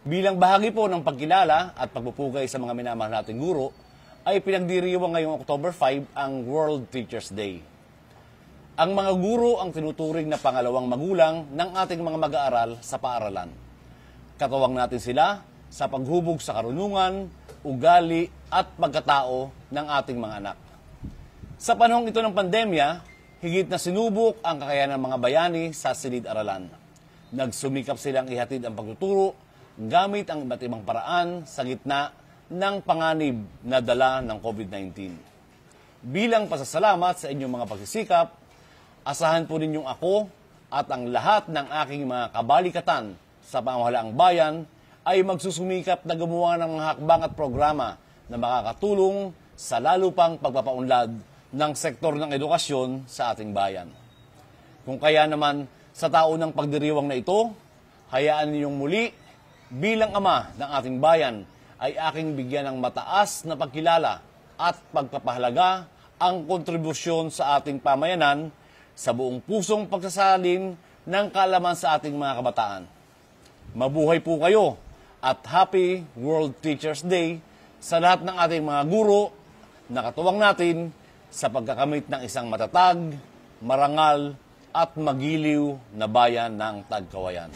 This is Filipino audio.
Bilang bahagi po ng pagkilala at pagpupugay sa mga minamahal nating guro, ay pinagdiriwang ngayong October 5 ang World Teachers Day. Ang mga guro ang tinuturing na pangalawang magulang ng ating mga mag-aaral sa paaralan. Katuwang natin sila sa paghubog sa karunungan, ugali at pagkatao ng ating mga anak. Sa panahong ito ng pandemya, higit na sinubok ang kakayanan ng mga bayani sa silid-aralan. Nagsumikap silang ihatid ang pagtuturo gamit ang iba't ibang paraan sa gitna ng panganib na dala ng COVID-19. Bilang pasasalamat sa inyong mga pagsisikap, asahan po ninyong ako at ang lahat ng aking mga kabalikatan sa pamahalaang bayan ay magsusumikap na gumawa ng mga hakbang at programa na makakatulong sa lalo pang pagpapaunlad ng sektor ng edukasyon sa ating bayan. Kung kaya naman sa tao ng pagdiriwang na ito, hayaan ninyong muli bilang ama ng ating bayan ay aking bigyan ng mataas na pagkilala at pagpapahalaga ang kontribusyon sa ating pamayanan sa buong pusong pagsasalin ng kaalaman sa ating mga kabataan. Mabuhay po kayo at Happy World Teachers Day sa lahat ng ating mga guro na katuwang natin sa pagkakamit ng isang matatag, marangal at magiliw na bayan ng Tagkawayan.